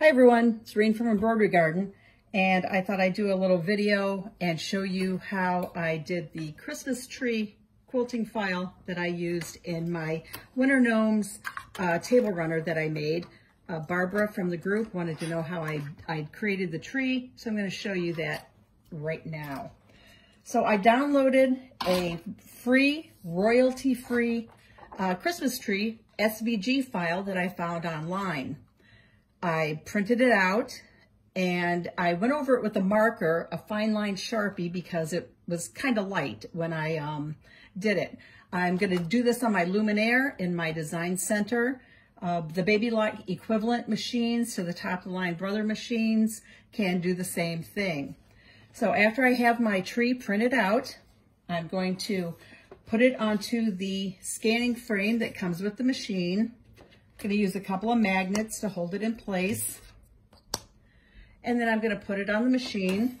Hi everyone, it's Reen from Embroidery Garden and I thought I'd do a little video and show you how I did the Christmas tree quilting file that I used in my Winter Gnomes uh, table runner that I made. Uh, Barbara from the group wanted to know how I, I created the tree, so I'm going to show you that right now. So I downloaded a free, royalty-free uh, Christmas tree SVG file that I found online. I printed it out and I went over it with a marker, a fine line Sharpie, because it was kind of light when I um, did it. I'm going to do this on my Luminaire in my design center. Uh, the Baby-Lock equivalent machines to the top-of-the-line Brother machines can do the same thing. So after I have my tree printed out, I'm going to put it onto the scanning frame that comes with the machine going to use a couple of magnets to hold it in place. And then I'm going to put it on the machine.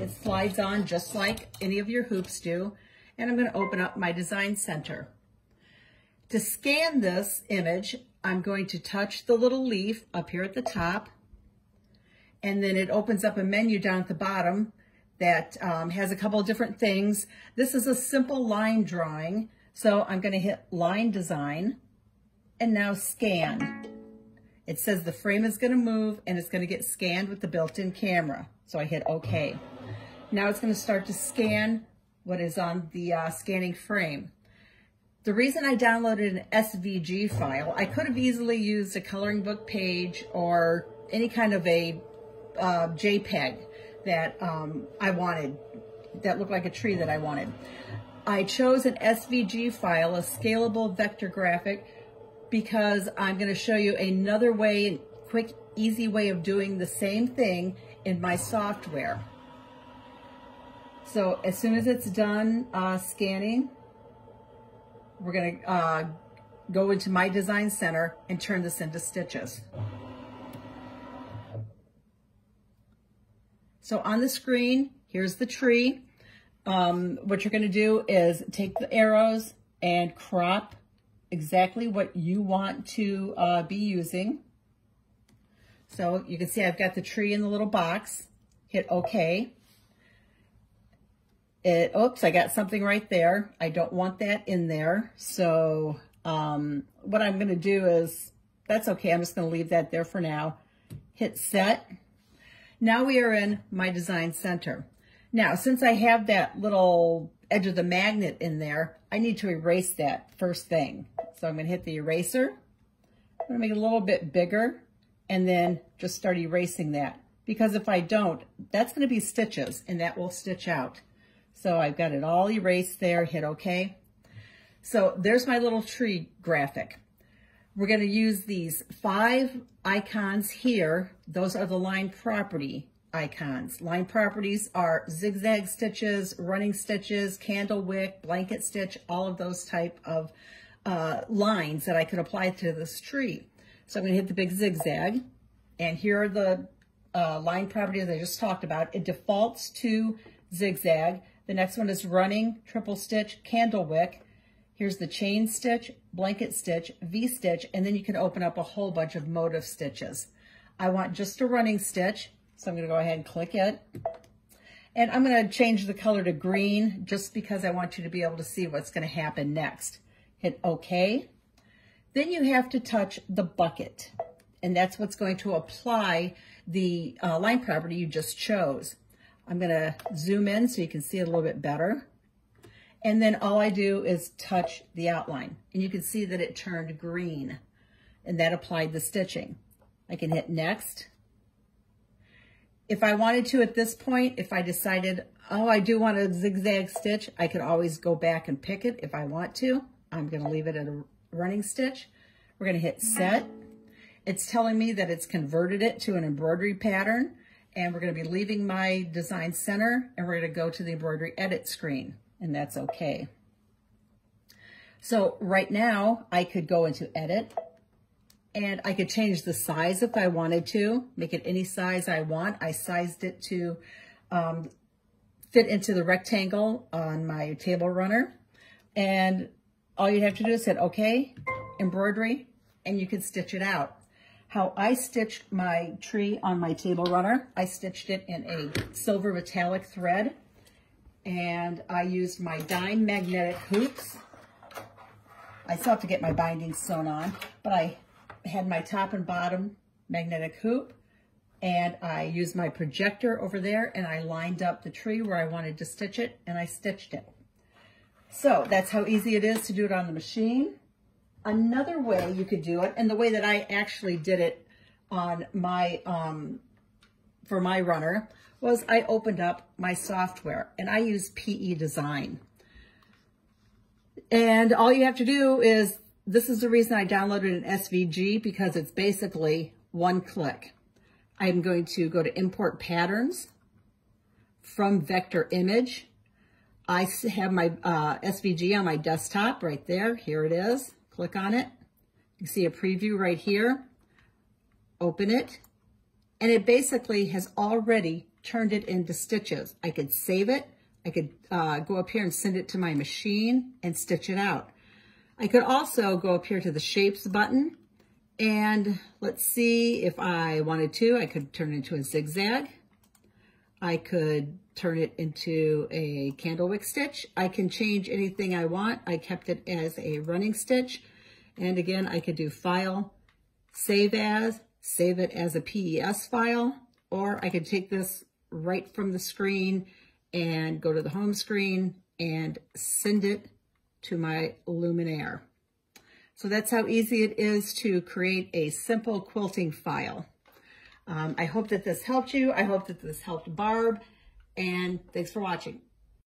It slides on just like any of your hoops do. And I'm going to open up my design center. To scan this image, I'm going to touch the little leaf up here at the top. And then it opens up a menu down at the bottom that um, has a couple of different things. This is a simple line drawing. So I'm going to hit line design and now scan. It says the frame is going to move and it's going to get scanned with the built-in camera. So I hit OK. Now it's going to start to scan what is on the uh, scanning frame. The reason I downloaded an SVG file, I could have easily used a coloring book page or any kind of a uh, JPEG that um, I wanted, that looked like a tree that I wanted. I chose an SVG file, a scalable vector graphic, because I'm going to show you another way, quick, easy way of doing the same thing in my software. So as soon as it's done uh, scanning, we're going to uh, go into my design center and turn this into stitches. So on the screen, here's the tree. Um, what you're going to do is take the arrows and crop exactly what you want to uh, be using. So you can see I've got the tree in the little box. Hit OK. It, oops, I got something right there. I don't want that in there. So um, what I'm going to do is, that's okay. I'm just going to leave that there for now. Hit set. Now we are in my design center. Now, since I have that little edge of the magnet in there, I need to erase that first thing. So I'm going to hit the eraser. I'm going to make it a little bit bigger and then just start erasing that. Because if I don't, that's going to be stitches and that will stitch out. So I've got it all erased there, hit OK. So there's my little tree graphic. We're going to use these five icons here. Those are the line property icons. Line properties are zigzag stitches, running stitches, candle wick, blanket stitch, all of those type of uh, lines that I could apply to this tree. So I'm going to hit the big zigzag. And here are the uh, line properties I just talked about. It defaults to zigzag. The next one is running, triple stitch, candle wick. Here's the chain stitch, blanket stitch, V-stitch, and then you can open up a whole bunch of motif stitches. I want just a running stitch, so I'm going to go ahead and click it. And I'm going to change the color to green just because I want you to be able to see what's going to happen next. Hit OK. Then you have to touch the bucket. And that's what's going to apply the uh, line property you just chose. I'm going to zoom in so you can see it a little bit better. And then all I do is touch the outline. And you can see that it turned green. And that applied the stitching. I can hit next. If I wanted to at this point, if I decided, oh, I do want a zigzag stitch, I could always go back and pick it if I want to. I'm going to leave it at a running stitch. We're going to hit set. It's telling me that it's converted it to an embroidery pattern. And we're going to be leaving my design center and we're going to go to the embroidery edit screen. And that's okay. So right now I could go into edit and I could change the size if I wanted to, make it any size I want. I sized it to um, fit into the rectangle on my table runner. And all you'd have to do is hit OK, embroidery, and you can stitch it out. how I stitched my tree on my table runner. I stitched it in a silver metallic thread and I used my dime magnetic hoops. I still have to get my bindings sewn on, but I had my top and bottom magnetic hoop and I used my projector over there and I lined up the tree where I wanted to stitch it and I stitched it. So that's how easy it is to do it on the machine. Another way you could do it, and the way that I actually did it on my, um, for my runner, was I opened up my software and I use PE Design. And all you have to do is, this is the reason I downloaded an SVG because it's basically one click. I'm going to go to import patterns from vector image. I have my uh, SVG on my desktop right there. Here it is. Click on it. You see a preview right here. Open it. And it basically has already turned it into stitches. I could save it. I could uh, go up here and send it to my machine and stitch it out. I could also go up here to the shapes button and let's see if I wanted to, I could turn it into a zigzag. I could turn it into a candlewick stitch. I can change anything I want. I kept it as a running stitch. And again, I could do file, save as, save it as a PES file, or I could take this right from the screen and go to the home screen and send it to my Luminaire. So that's how easy it is to create a simple quilting file. Um, I hope that this helped you. I hope that this helped Barb. And thanks for watching.